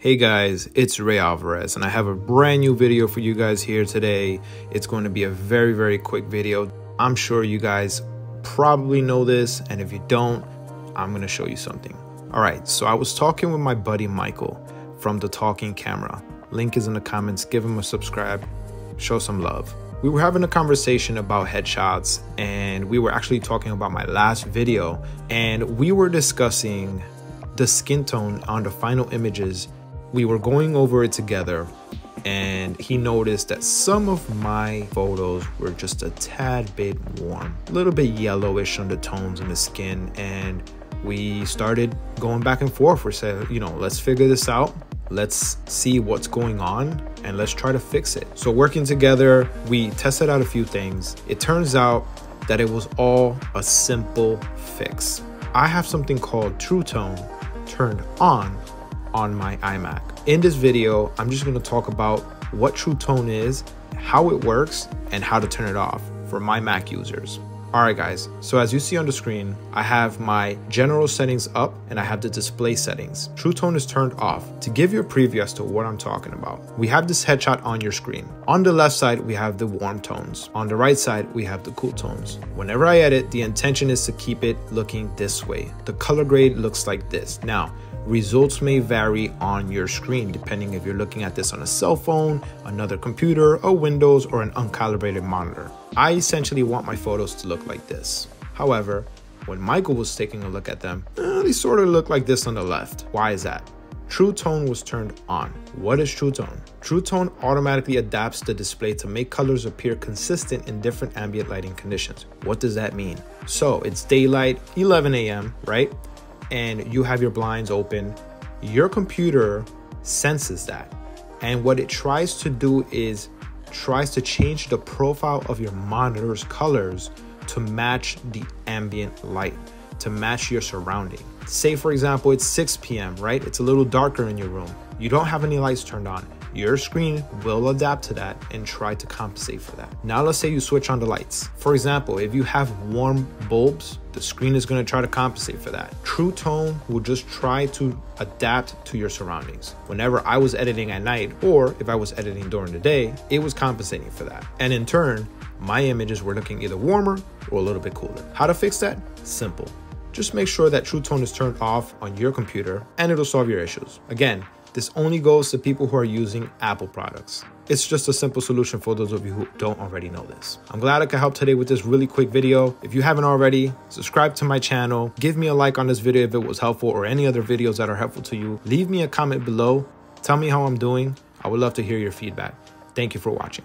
Hey guys, it's Ray Alvarez and I have a brand new video for you guys here today. It's going to be a very, very quick video. I'm sure you guys probably know this and if you don't, I'm going to show you something. All right, so I was talking with my buddy Michael from The Talking Camera. Link is in the comments. Give him a subscribe. Show some love. We were having a conversation about headshots and we were actually talking about my last video and we were discussing the skin tone on the final images we were going over it together and he noticed that some of my photos were just a tad bit warm, a little bit yellowish undertones in the skin. And we started going back and forth. We said, you know, let's figure this out. Let's see what's going on and let's try to fix it. So, working together, we tested out a few things. It turns out that it was all a simple fix. I have something called True Tone turned on on my iMac. In this video, I'm just gonna talk about what True Tone is, how it works, and how to turn it off for my Mac users. Alright guys, so as you see on the screen, I have my general settings up and I have the display settings. True Tone is turned off. To give you a preview as to what I'm talking about, we have this headshot on your screen. On the left side, we have the warm tones. On the right side, we have the cool tones. Whenever I edit, the intention is to keep it looking this way. The color grade looks like this. Now, Results may vary on your screen depending if you're looking at this on a cell phone, another computer, a Windows, or an uncalibrated monitor. I essentially want my photos to look like this. However, when Michael was taking a look at them, eh, they sort of look like this on the left. Why is that? True Tone was turned on. What is True Tone? True Tone automatically adapts the display to make colors appear consistent in different ambient lighting conditions. What does that mean? So it's daylight, 11 a.m., right? and you have your blinds open, your computer senses that. And what it tries to do is tries to change the profile of your monitor's colors to match the ambient light, to match your surrounding. Say, for example, it's 6 p.m., right? It's a little darker in your room. You don't have any lights turned on your screen will adapt to that and try to compensate for that. Now let's say you switch on the lights. For example, if you have warm bulbs, the screen is going to try to compensate for that. True Tone will just try to adapt to your surroundings. Whenever I was editing at night or if I was editing during the day, it was compensating for that. And in turn, my images were looking either warmer or a little bit cooler. How to fix that? Simple. Just make sure that True Tone is turned off on your computer and it'll solve your issues. Again, this only goes to people who are using Apple products. It's just a simple solution for those of you who don't already know this. I'm glad I could help today with this really quick video. If you haven't already, subscribe to my channel. Give me a like on this video if it was helpful or any other videos that are helpful to you. Leave me a comment below. Tell me how I'm doing. I would love to hear your feedback. Thank you for watching.